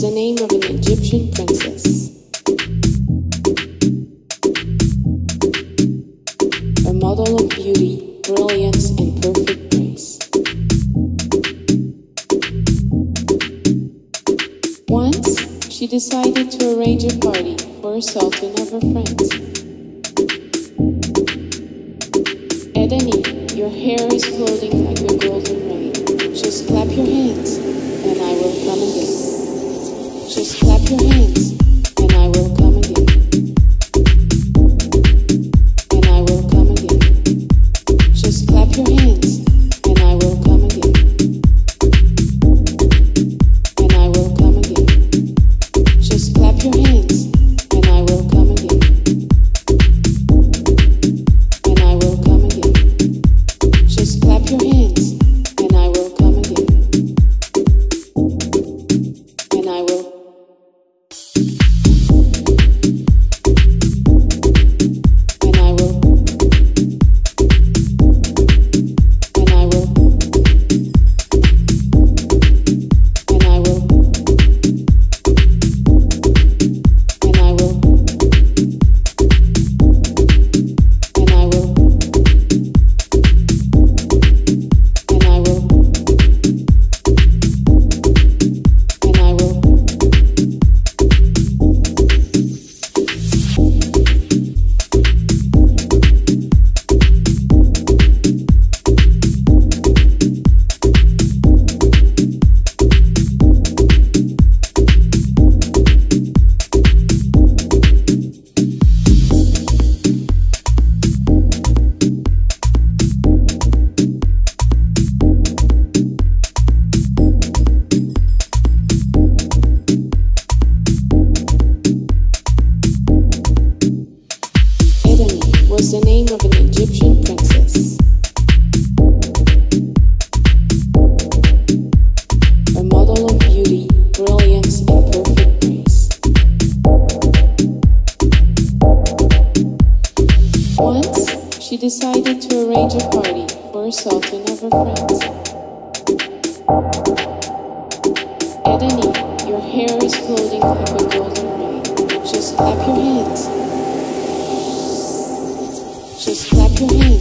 the name of an Egyptian princess. A model of beauty, brilliance, and perfect grace. Once, she decided to arrange a party for a sultan of her friends. Edeni, your hair is floating like a golden rain. Just clap your hands, and I will come again. Just clap your hands, was the name of an Egyptian princess. A model of beauty, brilliance, and perfect grace. Once, she decided to arrange a party for a sultan of her friends. Your hair is floating like a golden rain. Just clap your hands. see.